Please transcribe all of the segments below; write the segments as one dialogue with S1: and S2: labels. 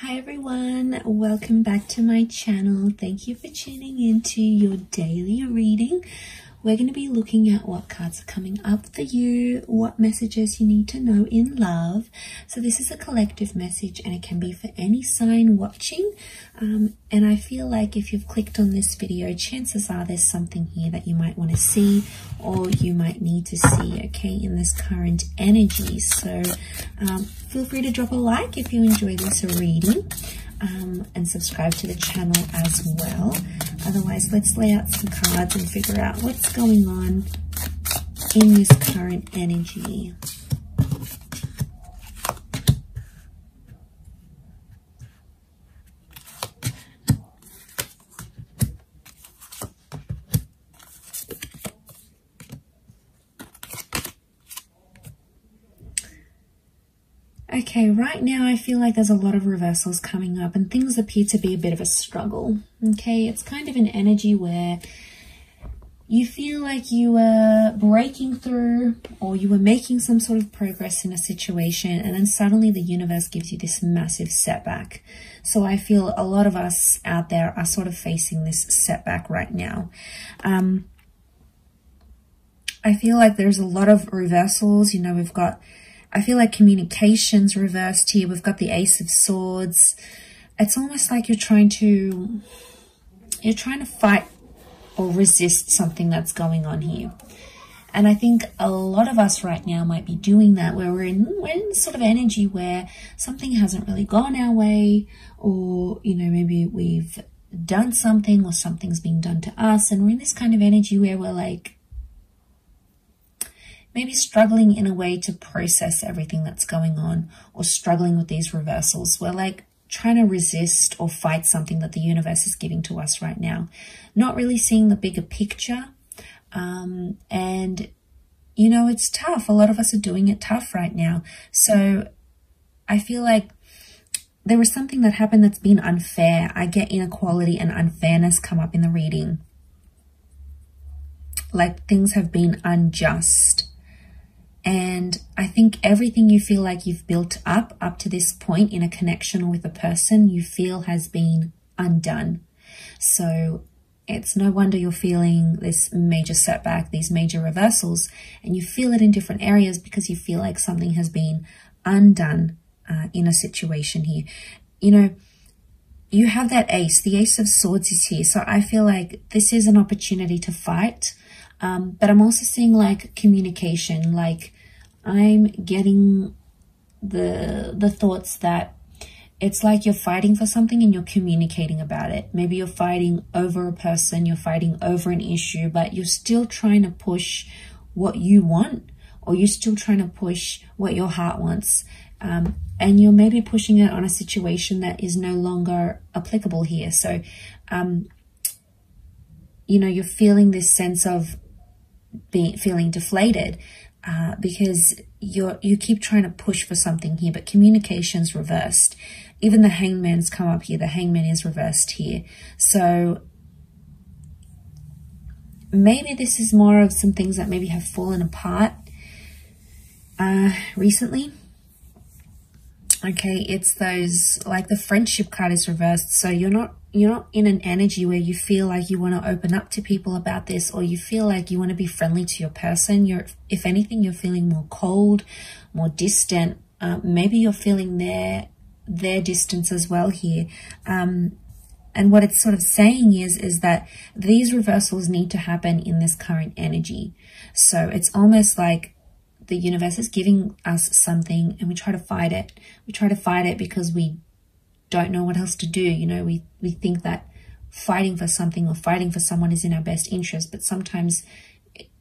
S1: Hi everyone, welcome back to my channel. Thank you for tuning into your daily reading. We're going to be looking at what cards are coming up for you, what messages you need to know in love. So this is a collective message and it can be for any sign watching. Um, and I feel like if you've clicked on this video, chances are there's something here that you might want to see or you might need to see, okay, in this current energy. So um, feel free to drop a like if you enjoy this reading um, and subscribe to the channel as well. Otherwise, let's lay out some cards and figure out what's going on in this current energy. Okay, right now I feel like there's a lot of reversals coming up and things appear to be a bit of a struggle. Okay, it's kind of an energy where you feel like you were breaking through or you were making some sort of progress in a situation and then suddenly the universe gives you this massive setback. So I feel a lot of us out there are sort of facing this setback right now. Um, I feel like there's a lot of reversals. You know, we've got I feel like communication's reversed here. We've got the Ace of Swords. It's almost like you're trying to, you're trying to fight or resist something that's going on here. And I think a lot of us right now might be doing that where we're in, we're in sort of energy where something hasn't really gone our way or, you know, maybe we've done something or something's being done to us. And we're in this kind of energy where we're like, maybe struggling in a way to process everything that's going on or struggling with these reversals. We're like trying to resist or fight something that the universe is giving to us right now, not really seeing the bigger picture. Um, and, you know, it's tough. A lot of us are doing it tough right now. So I feel like there was something that happened that's been unfair. I get inequality and unfairness come up in the reading. Like things have been unjust. And I think everything you feel like you've built up up to this point in a connection with a person you feel has been undone. So it's no wonder you're feeling this major setback, these major reversals, and you feel it in different areas because you feel like something has been undone uh, in a situation here. You know, you have that ace, the ace of swords is here. So I feel like this is an opportunity to fight. Um, but I'm also seeing like communication, like I'm getting the the thoughts that it's like you're fighting for something and you're communicating about it. Maybe you're fighting over a person, you're fighting over an issue, but you're still trying to push what you want or you're still trying to push what your heart wants. Um, and you're maybe pushing it on a situation that is no longer applicable here. So, um, you know, you're feeling this sense of being feeling deflated uh, because you're, you keep trying to push for something here, but communication's reversed. Even the hangman's come up here. The hangman is reversed here. So maybe this is more of some things that maybe have fallen apart uh, recently. Okay, it's those, like the friendship card is reversed. So you're not you're not in an energy where you feel like you want to open up to people about this or you feel like you want to be friendly to your person. You're, if anything, you're feeling more cold, more distant. Uh, maybe you're feeling their, their distance as well here. Um, and what it's sort of saying is, is that these reversals need to happen in this current energy. So it's almost like the universe is giving us something and we try to fight it. We try to fight it because we don't know what else to do. You know, we, we think that fighting for something or fighting for someone is in our best interest, but sometimes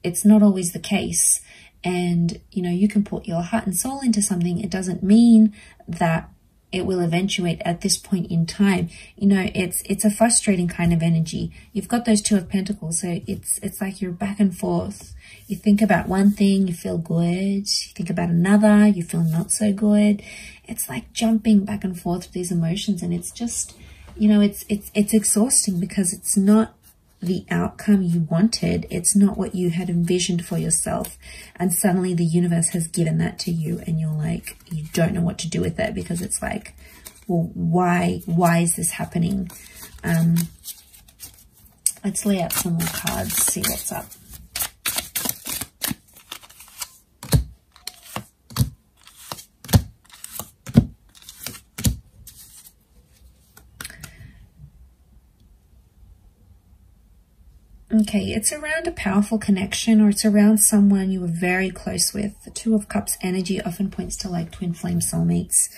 S1: it's not always the case. And, you know, you can put your heart and soul into something. It doesn't mean that it will eventuate at this point in time. You know, it's it's a frustrating kind of energy. You've got those two of pentacles, so it's it's like you're back and forth. You think about one thing, you feel good. You think about another, you feel not so good it's like jumping back and forth with these emotions and it's just you know it's it's it's exhausting because it's not the outcome you wanted it's not what you had envisioned for yourself and suddenly the universe has given that to you and you're like you don't know what to do with it because it's like well, why, why is this happening? Um, let's lay out some more cards, see what's up. Okay, it's around a powerful connection or it's around someone you were very close with. The Two of Cups energy often points to like twin flame soulmates.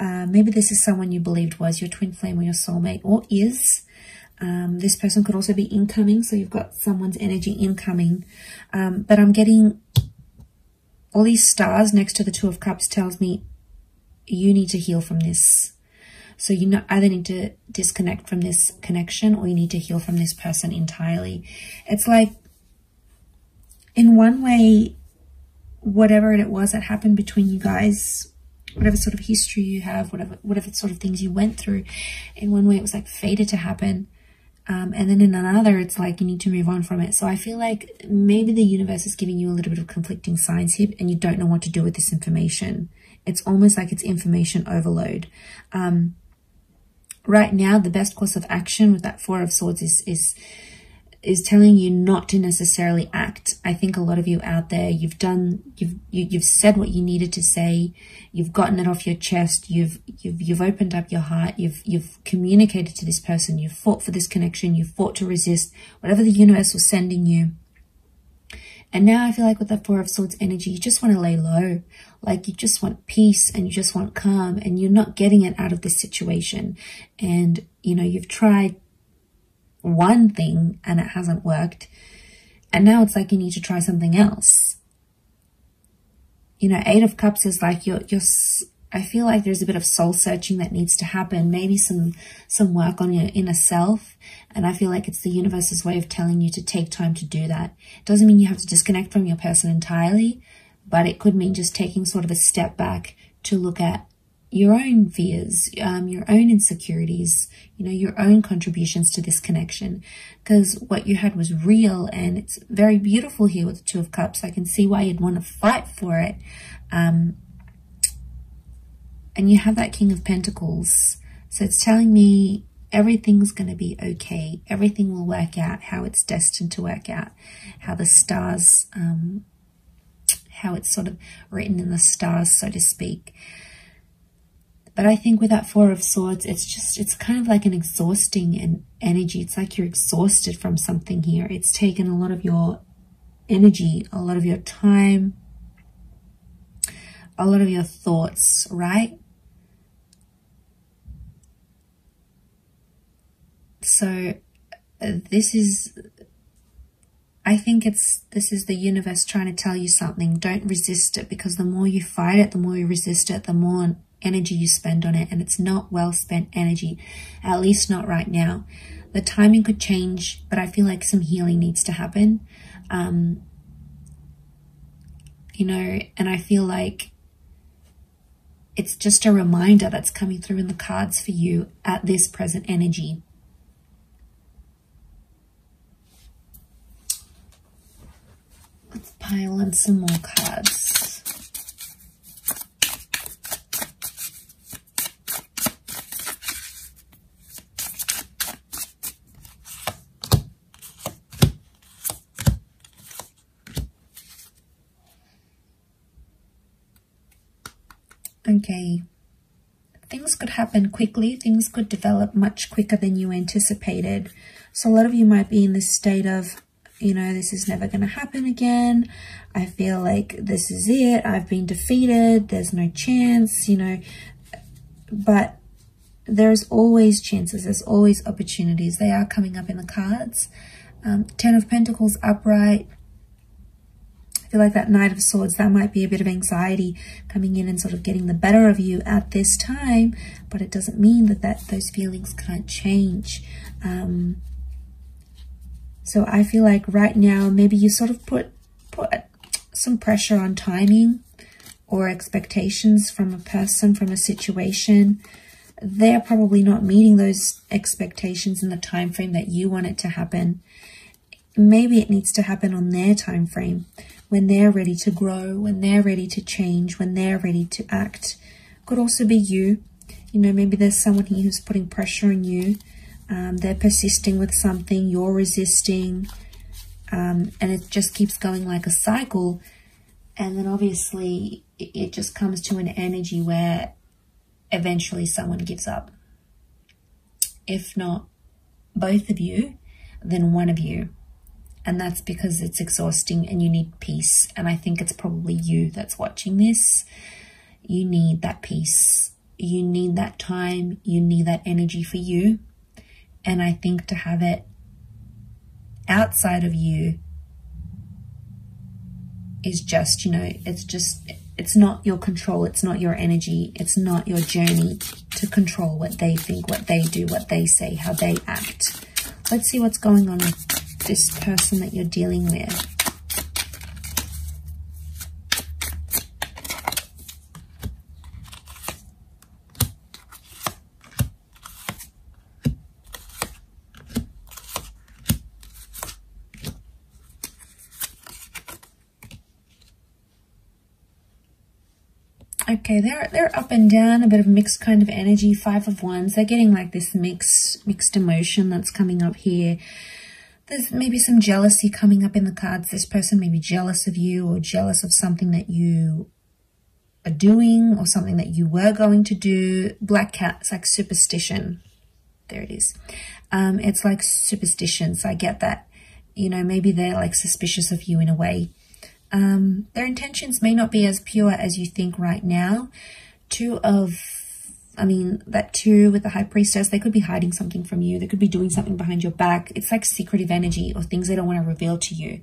S1: Uh, maybe this is someone you believed was your twin flame or your soulmate or is. Um, this person could also be incoming, so you've got someone's energy incoming. Um, but I'm getting all these stars next to the Two of Cups tells me you need to heal from this. So you either need to disconnect from this connection or you need to heal from this person entirely. It's like, in one way, whatever it was that happened between you guys, whatever sort of history you have, whatever whatever sort of things you went through, in one way it was like fated to happen. Um, and then in another, it's like you need to move on from it. So I feel like maybe the universe is giving you a little bit of conflicting signs here and you don't know what to do with this information. It's almost like it's information overload. Um, right now the best course of action with that four of swords is is is telling you not to necessarily act. I think a lot of you out there, you've done, you've you, have you have said what you needed to say, you've gotten it off your chest, you've you've you've opened up your heart, you've you've communicated to this person, you've fought for this connection, you've fought to resist whatever the universe was sending you. And now I feel like with the Four of Swords energy, you just want to lay low. Like you just want peace and you just want calm and you're not getting it out of this situation. And, you know, you've tried one thing and it hasn't worked. And now it's like you need to try something else. You know, Eight of Cups is like you're, you're, I feel like there's a bit of soul searching that needs to happen. Maybe some, some work on your inner self. And I feel like it's the universe's way of telling you to take time to do that. It doesn't mean you have to disconnect from your person entirely, but it could mean just taking sort of a step back to look at your own fears, um, your own insecurities, you know, your own contributions to this connection. Because what you had was real and it's very beautiful here with the Two of Cups. I can see why you'd want to fight for it. Um, and you have that King of Pentacles. So it's telling me everything's going to be okay. Everything will work out how it's destined to work out, how the stars, um, how it's sort of written in the stars, so to speak. But I think with that Four of Swords, it's just, it's kind of like an exhausting energy. It's like you're exhausted from something here. It's taken a lot of your energy, a lot of your time, a lot of your thoughts, right? So uh, this is, I think it's, this is the universe trying to tell you something. Don't resist it because the more you fight it, the more you resist it, the more energy you spend on it. And it's not well spent energy, at least not right now. The timing could change, but I feel like some healing needs to happen. Um, you know, and I feel like it's just a reminder that's coming through in the cards for you at this present energy. Pile in some more cards. Okay. Things could happen quickly. Things could develop much quicker than you anticipated. So a lot of you might be in this state of, you know, this is never going to happen again. I feel like this is it. I've been defeated. There's no chance, you know. But there's always chances. There's always opportunities. They are coming up in the cards. Um, Ten of Pentacles upright. I feel like that Knight of Swords, that might be a bit of anxiety coming in and sort of getting the better of you at this time. But it doesn't mean that, that those feelings can't change. Um, so I feel like right now, maybe you sort of put, put some pressure on timing or expectations from a person, from a situation. They're probably not meeting those expectations in the time frame that you want it to happen. Maybe it needs to happen on their time frame when they're ready to grow, when they're ready to change, when they're ready to act. Could also be you You know, maybe there's someone here who's putting pressure on you. Um, they're persisting with something, you're resisting, um, and it just keeps going like a cycle. And then obviously it, it just comes to an energy where eventually someone gives up. If not both of you, then one of you. And that's because it's exhausting and you need peace. And I think it's probably you that's watching this. You need that peace. You need that time. You need that energy for you. And I think to have it outside of you is just, you know, it's just, it's not your control. It's not your energy. It's not your journey to control what they think, what they do, what they say, how they act. Let's see what's going on with this person that you're dealing with. Okay, they're they're up and down, a bit of mixed kind of energy. Five of Wands. They're getting like this mixed mixed emotion that's coming up here. There's maybe some jealousy coming up in the cards. This person may be jealous of you or jealous of something that you are doing or something that you were going to do. Black cat, it's like superstition. There it is. Um, it's like superstition. So I get that. You know, maybe they're like suspicious of you in a way. Um, their intentions may not be as pure as you think right now. Two of, I mean, that two with the High Priestess, they could be hiding something from you. They could be doing something behind your back. It's like secretive energy or things they don't want to reveal to you.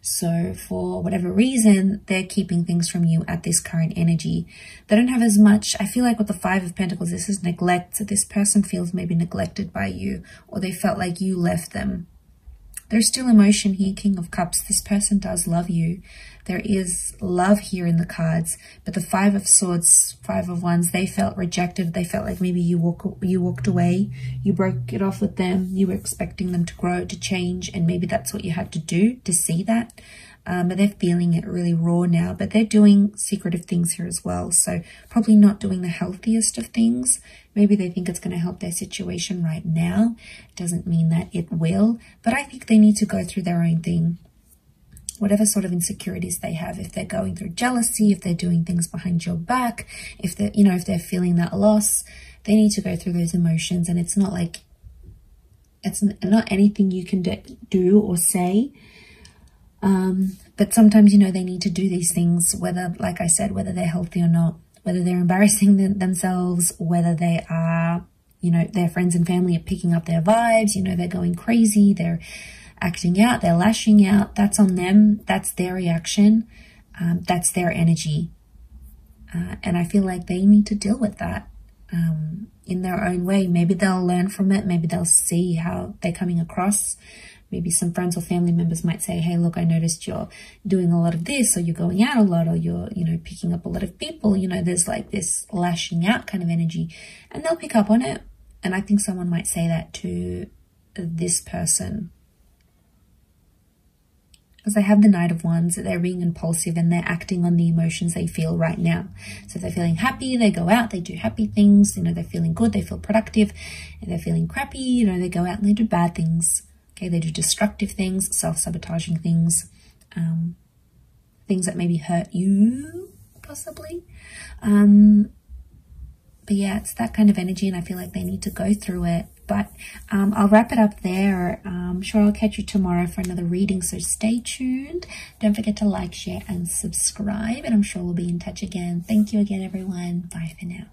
S1: So for whatever reason, they're keeping things from you at this current energy. They don't have as much, I feel like with the Five of Pentacles, this is neglect. So this person feels maybe neglected by you or they felt like you left them there's still emotion here, King of Cups. This person does love you. There is love here in the cards, but the Five of Swords, Five of Wands, they felt rejected. They felt like maybe you walk, you walked away, you broke it off with them. You were expecting them to grow, to change, and maybe that's what you had to do to see that um, but they're feeling it really raw now. But they're doing secretive things here as well. So probably not doing the healthiest of things. Maybe they think it's going to help their situation right now. Doesn't mean that it will. But I think they need to go through their own thing. Whatever sort of insecurities they have, if they're going through jealousy, if they're doing things behind your back, if they're, you know, if they're feeling that loss, they need to go through those emotions. And it's not like, it's not anything you can do or say um, but sometimes, you know, they need to do these things, whether, like I said, whether they're healthy or not, whether they're embarrassing them, themselves, whether they are, you know, their friends and family are picking up their vibes, you know, they're going crazy, they're acting out, they're lashing out. That's on them. That's their reaction. Um, that's their energy. Uh, and I feel like they need to deal with that um, in their own way. Maybe they'll learn from it. Maybe they'll see how they're coming across maybe some friends or family members might say, hey, look, I noticed you're doing a lot of this, or you're going out a lot, or you're, you know, picking up a lot of people. You know, there's like this lashing out kind of energy, and they'll pick up on it. And I think someone might say that to this person. Because they have the Knight of Wands, they're being impulsive and they're acting on the emotions they feel right now. So they're feeling happy, they go out, they do happy things, you know, they're feeling good, they feel productive. If they're feeling crappy, you know, they go out and they do bad things. Okay, they do destructive things, self-sabotaging things, um, things that maybe hurt you, possibly. Um, but yeah, it's that kind of energy, and I feel like they need to go through it. But um, I'll wrap it up there. I'm sure I'll catch you tomorrow for another reading, so stay tuned. Don't forget to like, share, and subscribe, and I'm sure we'll be in touch again. Thank you again, everyone. Bye for now.